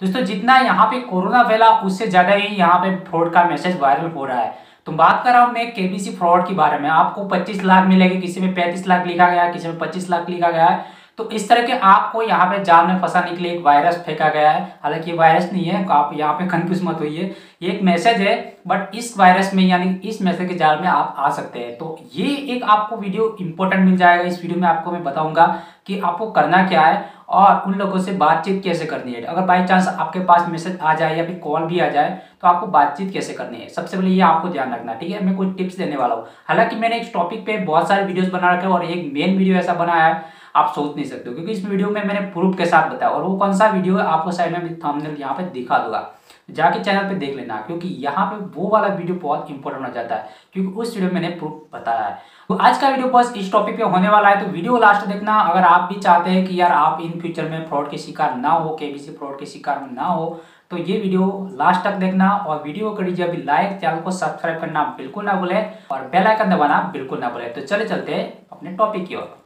दोस्तों, जितना यहाँ पे कोरोना फैला, उससे ज़्यादा ही यहाँ पे फ्रॉड का मैसेज वायरल हो रहा है। तो बात कर रहा हूँ मैं केबीसी फ्रॉड के बारे में। आपको 25 लाख मिलेगी, किसी में 35 लाख लिखा गया है किसी में 25 लाख लिखा गया है। तो इस तरह के आपको यहाँ पे जाल में फंसाने के लिए एक वायरस फेंका गया है। हालाँकि वायरस नहीं है, आप यहाँ पे कंफ्यूज मत होइए। ये एक मैसेज है बट इस वायरस में, यानी इस मैसेज के जाल में आप आ सकते हैं। तो ये एक आपको वीडियो इंपॉर्टेंट मिल जाएगा। इस वीडियो में आपको मैं बताऊँगा कि आपको करना क्या है। और उन लोगों से बातचीत कैसे करनी है? अगर बाई चांस आपके पास मैसेज आ जाए या फिर कॉल भी आ जाए तो आपको बातचीत कैसे करनी है? सबसे पहले ये आपको ध्यान रखना ठीक है? मैं कुछ टिप्स देने वाला हूँ। हालाँकि मैंने इस टॉपिक पे बहुत सारे वीडियोस बना रखे और एक मेन वीडियो ऐसा बनाया है, आप सोच नहीं सकते क्योंकि इस वीडियो में मैंने प्रूफ के साथ बताया और वो कौन सा वीडियो है, आपको साइड में यहाँ पे दिखा दूँगा। जाके चैनल पे देख लेना, क्योंकि यहाँ पे वो वाला वीडियो बहुत इंपॉर्टेंट हो जाता है, क्योंकि उस वीडियो में मैंने प्रूफ बताया है। तो आज का वीडियो बस इस टॉपिक पे होने वाला है तो वीडियो लास्ट देखना। अगर आप भी चाहते हैं कि यार आप इन फ्यूचर में फ्रॉड के शिकार ना हो केबीसी फ्रॉड के शिकार ना हो तो ये वीडियो लास्ट तक देखना और वीडियो कर लीजिए अभी लाइक चैनल को सब्सक्राइब करना बिल्कुल ना भूले और बेल आइकन दबाना बिल्कुल ना भूले। तो चले चलते अपने टॉपिक की ओर।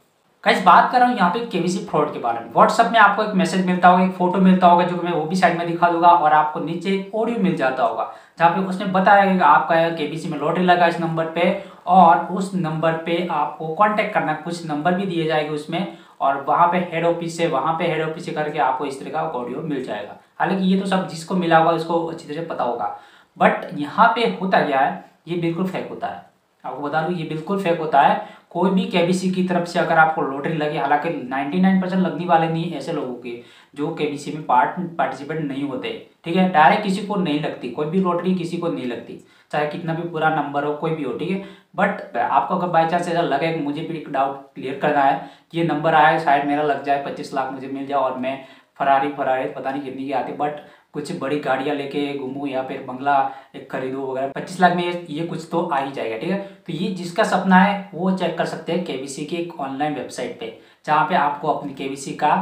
कहीं बात कर रहा हूँ यहाँ पे केबीसी फ्रॉड के बारे में। व्हाट्सअप में आपको एक मैसेज मिलता होगा, एक फ़ोटो मिलता होगा जो मैं वो भी साइड में दिखा दूँगा और आपको नीचे एक ऑडियो मिल जाता होगा, जहाँ पे उसने बताया कि आपका केबीसी में लॉटरी लगा इस नंबर पे और उस नंबर पे आपको कांटेक्ट करना, कुछ नंबर भी दिए जाएँगे उसमें और वहाँ पे हेड ऑफ़िस से, वहाँ पे हेड ऑफ़िस से करके आपको इस तरह का ऑडियो मिल जाएगा। हालाँकि ये तो सब जिसको मिला होगा, उसको अच्छी तरह से पता होगा। बट यहाँ पे होता क्या है, ये बिल्कुल फेक होता है। आपको बता दूँ, ये बिल्कुल फेक होता है। कोई भी केबीसी की तरफ़ से अगर आपको लॉटरी लगे, हालाँकि 99 परसेंट लगने वाले नहीं ऐसे लोगों के, जो केबीसी में पार्ट पार्टिसिपेट नहीं होते। ठीक है? डायरेक्ट किसी को नहीं लगती, कोई भी लॉटरी किसी को नहीं लगती, चाहे कितना भी पूरा नंबर हो, कोई भी हो, ठीक है? बट आपको अगर बाई चांस ऐसा लगे मुझे भी एक डाउट क्लियर करना है कि ये नंबर आया, शायद मेरा लग जाए, पच्चीस लाख मुझे मिल जाए और मैं फरारी फरारी, पता नहीं कितनी की आती बट कुछ बड़ी गाड़ियाँ लेके घूमू या फिर बंगला एक खरीदो वगैरह, पच्चीस लाख में ये कुछ तो आ ही जाएगा, ठीक है? तो ये जिसका सपना है, वो चेक कर सकते हैं केबीसी की एक ऑनलाइन वेबसाइट पे, जहाँ पे आपको अपनी केबीसी का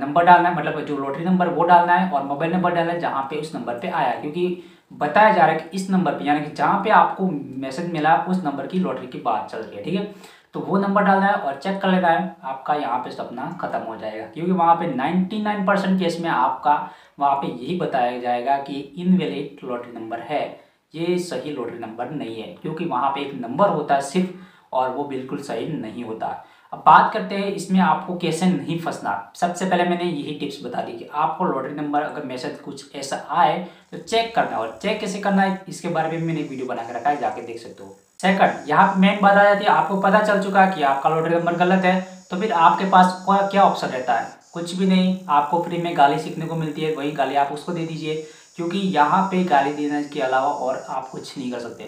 नंबर डालना है मतलब जो लॉटरी नंबर वो डालना है और मोबाइल नंबर डालना है जहाँ पे उस नंबर पे आया, क्योंकि बताया जा रहा है कि इस नंबर पे, यानी कि जहाँ पे आपको मैसेज मिला, उस नंबर की लॉटरी की बात चल रही है, ठीक है? तो वो नंबर डालना है और चेक कर लेना है, आपका यहाँ पे सपना खत्म हो जाएगा। क्योंकि वहाँ पे 99 परसेंट केस में आपका, वहाँ पे यही बताया जाएगा कि इनवेलिड लॉटरी नंबर है। ये सही लॉटरी नंबर नहीं है, क्योंकि वहाँ पे एक नंबर होता है सिर्फ़ और वो बिल्कुल सही नहीं होता। अब बात करते हैं इसमें आपको कैसे नहीं फंसना। सबसे पहले मैंने यही टिप्स बता दी कि आपको लॉटरी नंबर अगर मैसेज कुछ ऐसा आए तो चेक करना और चेक कैसे करना है, इसके बारे में मैंने वीडियो बना के रखा है, जाके देख सकते हो। सेकंड यहाँ मेन बात आ जाती है, आपको पता चल चुका है कि आपका लॉटरी नंबर गलत है तो फिर आपके पास क्या ऑप्शन रहता है? कुछ भी नहीं, आपको फ्री में गाली सीखने को मिलती है, वही गाली आप उसको दे दीजिए। क्योंकि यहाँ पे गाली देने के अलावा और आप कुछ नहीं कर सकते।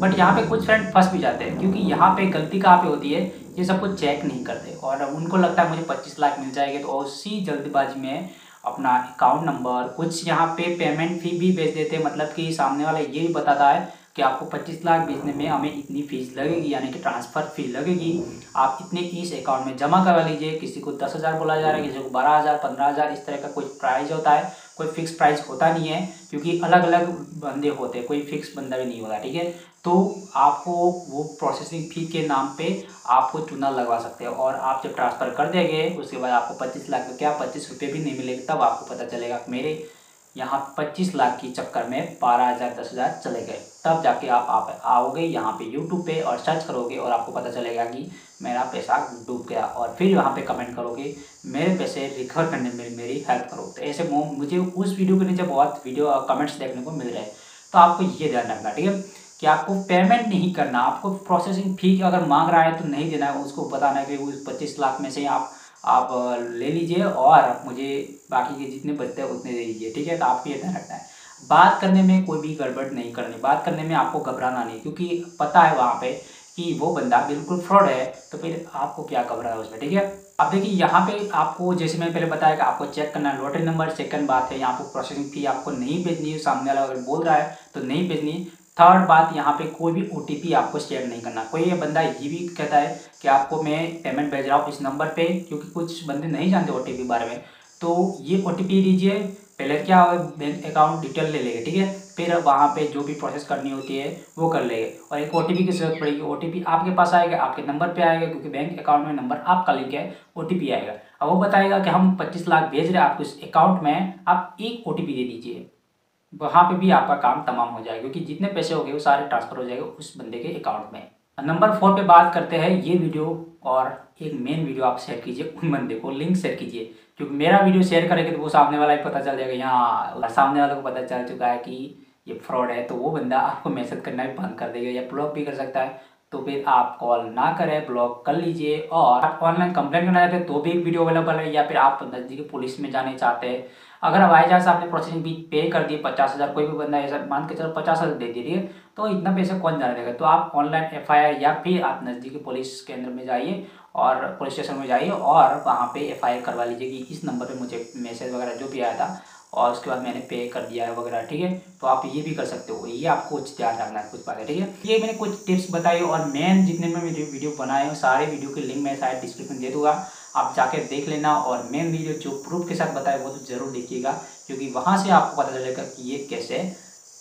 बट यहाँ पे कुछ फ्रेंड फंस भी जाते हैं, क्योंकि यहाँ पे गलती कहाँ पे होती है, ये सब कुछ चेक नहीं करते। और उनको लगता है मुझे पच्चीस लाख मिल जाएँगे तो उसी जल्दबाजी में अपना अकाउंट नंबर कुछ यहाँ पे पेमेंट फ़ी भी भेज देते हैं। मतलब कि सामने वाला ये भी बताता है कि आपको 25 लाख बेचने में हमें इतनी फ़ीस लगेगी, यानी कि ट्रांसफ़र फ़ी लगेगी। आप इतने इस अकाउंट में जमा करवा लीजिए, किसी को दस हज़ार बोला जा रहा है, किसी को बारह हज़ार, पंद्रह हज़ार, इस तरह का कोई प्राइस होता है, कोई फिक्स प्राइस होता नहीं है, क्योंकि अलग अलग बंदे होते हैं, कोई फिक्स बंदा भी नहीं होता, ठीक है? तो आपको वो प्रोसेसिंग फ़ी के नाम पे आपको चुना लगवा सकते हैं, और आप जब ट्रांसफ़र कर देंगे, उसके बाद आपको पच्चीस लाख का क्या पच्चीस रुपये भी नहीं मिलेगा, तब आपको पता चलेगा, मेरे यहाँ पच्चीस लाख की चक्कर में बारह हज़ार दस हज़ार चले गए। तब जाके आप, आप आओगे यहाँ पे यूट्यूब पे और सर्च करोगे और आपको पता चलेगा कि मेरा पैसा डूब गया। और फिर यहाँ पे कमेंट करोगे मेरे पैसे रिकवर करने में मेरी हेल्प करो। तो ऐसे मुझे उस वीडियो के नीचे बहुत वीडियो कमेंट्स देखने को मिल रहे हैं। तो आपको ये ध्यान रखना ठीक है? कि आपको पेमेंट नहीं करना आपको प्रोसेसिंग फ़ी अगर मांग रहा है तो नहीं देना है उसको बताना है कि उस पच्चीस लाख में से आप आप ले लीजिए और मुझे बाकी के जितने बचते हैं उतने दे दीजिए, ठीक है? तो आपको ये ध्यान रखना है। बात करने में कोई भी गड़बड़ नहीं करनी, बात करने में आपको घबराना नहीं, क्योंकि पता है वहाँ पे कि वो बंदा बिल्कुल फ्रॉड है तो फिर आपको क्या घबराना है उसमें, ठीक है? अब देखिए, यहाँ पे आपको, जैसे मैंने पहले बताया कि आपको चेक करना है, लॉटरी नंबर, सेकंड बात है, यहाँ पर प्रोसेसिंग फ़ी आपको नहीं भेजनी है, सामने वाला अगर बोल रहा है तो नहीं भेजनी थर्ड बात, यहाँ पे कोई भी ओटीपी आपको शेयर नहीं करना। कोई ये बंदा ये भी कहता है कि आपको मैं पेमेंट भेज रहा हूँ इस नंबर पे, क्योंकि कुछ बंदे नहीं जानते ओ बारे में। तो ये ओटीपी दीजिए, पहले क्या बैंक अकाउंट डिटेल ले लेंगे, ठीक है? फिर वहाँ पे जो भी प्रोसेस करनी होती है, वो कर लेंगे। और एक OTP की ज़रूरत पड़ेगी। ओटीपी आपके पास आएगा, आपके नंबर पे आएगा, क्योंकि बैंक अकाउंट में नंबर आपका लिंक है ओटीपी आएगा। अब वो बताएगा कि हम पच्चीस लाख भेज रहे हैं, आपको इस अकाउंट में आप एक ओटीपी दे दीजिए। वहाँ पे भी आपका काम तमाम हो जाएगा, क्योंकि जितने पैसे हो गए वो सारे ट्रांसफ़र हो जाएँगे उस बंदे के अकाउंट में। नंबर फोर पे बात करते हैं ये वीडियो और एक मेन वीडियो आप शेयर कीजिए, उन बंदे को लिंक शेयर कीजिए। क्योंकि मेरा वीडियो शेयर करेंगे तो वो सामने वाला ही पता चल जाएगा, यहाँ सामने वाले को पता चल चुका है कि ये फ्रॉड है तो वो बंदा आपको मैसेज करना भी बंद कर देगा या ब्लॉक भी कर सकता है। तो फिर आप कॉल ना करें ब्लॉक कर लीजिए, और आप ऑनलाइन कंप्लेंट करना चाहते हैं तो भी एक वीडियो अवेलेबल है, या फिर आप नज़दीकी पुलिस में जाने चाहते हैं अगर हवाई जहाज़ आपने प्रोसेसिंग भी पे कर दिए पचास हज़ार, कोई भी बंदा ऐसा मान के चलो पचास हज़ार दे दीजिए तो इतना पैसा कौन जाने देगा? तो आप ऑनलाइन एफआईआर या फिर आप नज़दीकी पुलिस केंद्र में जाइए और पुलिस स्टेशन में जाइए और वहाँ पे एफआईआर करवा लीजिए कि इस नंबर पे मुझे मैसेज वगैरह जो भी आया था और उसके बाद मैंने पे कर दिया है वगैरह, ठीक है? तो आप ये भी कर सकते हो, ये आपको कुछ ध्यान रखना है कुछ बातें, ठीक है? ये मैंने कुछ टिप्स बताई और मेन जितने में मेरे वीडियो बनाए हो, सारे वीडियो के लिंक मैं शायद डिस्क्रिप्शन दे दूँगा। आप जाके देख लेना और मेन वीडियो जो प्रूफ के साथ बताए वो तो ज़रूर देखिएगा, क्योंकि वहाँ से आपको पता चलेगा कि ये कैसे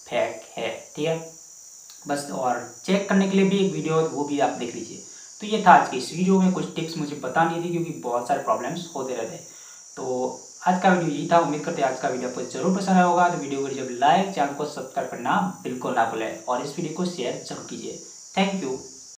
फेक है, ठीक है? बस और चेक करने के लिए भी एक वीडियो वो भी आप देख लीजिए। तो ये था आज की इस वीडियो में, कुछ टिप्स मुझे पता नहीं थी क्योंकि बहुत सारे प्रॉब्लम्स होते रहते तो आज का वीडियो यही था, उम्मीद करते हैं आज का वीडियो आपको ज़रूर पसंद आया होगा। तो वीडियो को जब लाइक चैनल को सब्सक्राइब करना बिल्कुल ना भूलें और इस वीडियो को शेयर ज़रूर कीजिए। Thank you